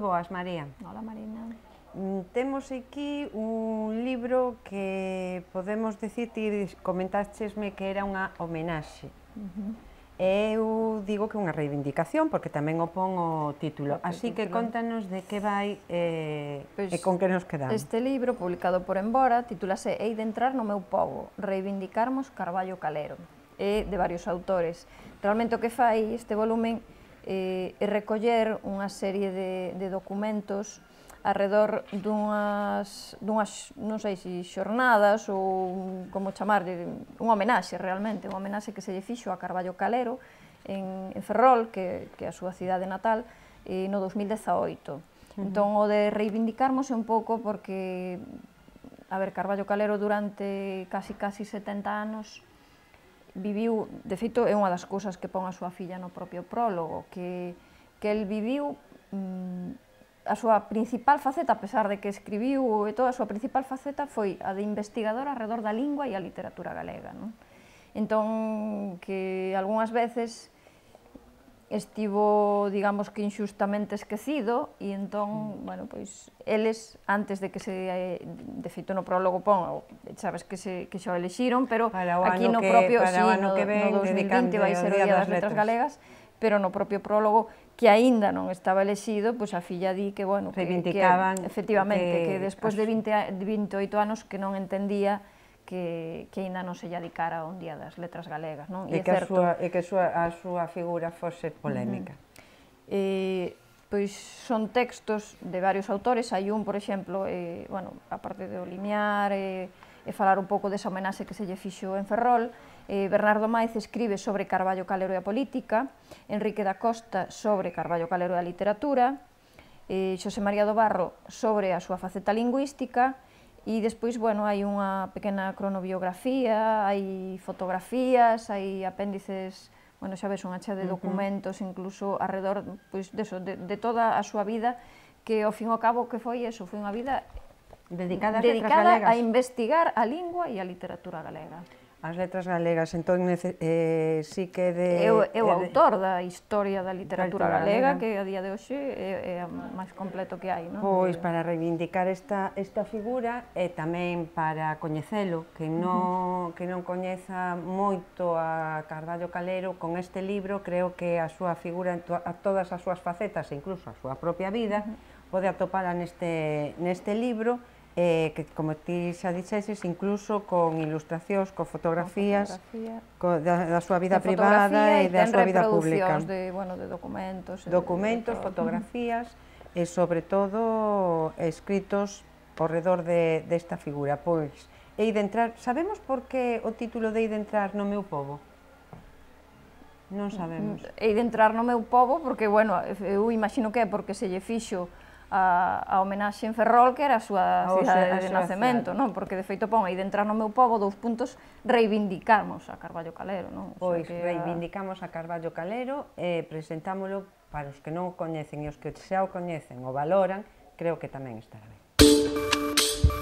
boas, María. Hola, Marina. Mm, temos aquí un libro que podemos decir, ti comentaxesme que era unha homenaxe. Uh -huh. Eu digo que é unha reivindicación, porque tamén o pon o título. Okay, Así que contanos de que vai eh, pues, e con que nos quedamos. Este libro, publicado por Embora, titulase Ei de entrar no meu povo, reivindicarmos Carballo Calero. É de varios autores. Realmente o que fai este volumen eh, e recoller unha serie de, de documentos arredor dunhas, dunhas non sei se xornadas ou como chamarlle, unha homenaxe realmente, unha homenaxe que se lle fixo a Carballo Calero en, en Ferrol, que, que é a súa cidade natal, eh, no 2018. Uh -huh. Entón, o de reivindicarmos un pouco porque, a ver, Carballo Calero durante casi casi 70 anos viviu, de feito é unha das cousas que pon a súa filla no propio prólogo, que, que el viviu mm, a súa principal faceta, a pesar de que escribiu e toda a súa principal faceta foi a de investigador alrededor da lingua e a literatura galega. Non? Entón, que algunhas veces estivo, digamos que injustamente esquecido e entón, mm. bueno, pois eles antes de que se eh, de feito no prólogo pon, sabes que se que xa elexiron, pero aquí no que, propio sí, no, que ven, no 2020 vai ser o Día das Letras, letras Galegas, pero no propio prólogo que aínda non estaba elexido, pois a filla di que, bueno, que, que efectivamente, que, que despois de, 20, de 28 anos que non entendía que, que aínda non se lle adicara un día das letras galegas, non? E, e que, certo... a súa, e que a súa, a súa figura fose polémica. Uh -huh. E, pois son textos de varios autores, hai un, por exemplo, eh, bueno, aparte de Olimiar, limiar e falar un pouco desa homenaxe que se lle fixo en Ferrol, eh, Bernardo Maiz escribe sobre Carballo Calero e a política, Enrique da Costa sobre Carballo Calero e a literatura, eh, Xosé María do Barro sobre a súa faceta lingüística, E despois, bueno, hai unha pequena cronobiografía, hai fotografías, hai apéndices, bueno, xa ves, unha chea de documentos, uh -huh. incluso alrededor pois, deso, de, de toda a súa vida, que ao fin e ao cabo que foi eso, foi unha vida dedicada, dedicada a investigar a lingua e a literatura galega. As letras galegas, entón eh, sí que de... É o, é o autor da historia da literatura, galega, galega, que a día de hoxe é, é máis completo que hai, non? Pois, eh, para reivindicar esta, esta figura e tamén para coñecelo, que non, que non coñeza moito a Carballo Calero, con este libro creo que a súa figura, a todas as súas facetas, e incluso a súa propia vida, pode atopala neste, neste libro, eh, que como ti xa dixeses, incluso con ilustracións, con fotografías fotografía, co, da, da súa vida privada e da súa vida pública. De, bueno, de documentos. Documentos, de fotografías e sobre todo escritos alrededor de, desta figura. Pois, e entrar, sabemos por que o título de entrar no meu povo? Non sabemos. E entrar no meu povo porque, bueno, eu imagino que é porque se lle fixo a, a homenaxe en Ferrol, que era a súa ah, cidade de nacemento, non? Porque de feito pon aí de entrar no meu povo dous puntos reivindicamos a Carballo Calero, non? O pois que reivindicamos a Carballo Calero e presentámolo para os que non o coñecen e os que xa o coñecen o valoran, creo que tamén estará ben.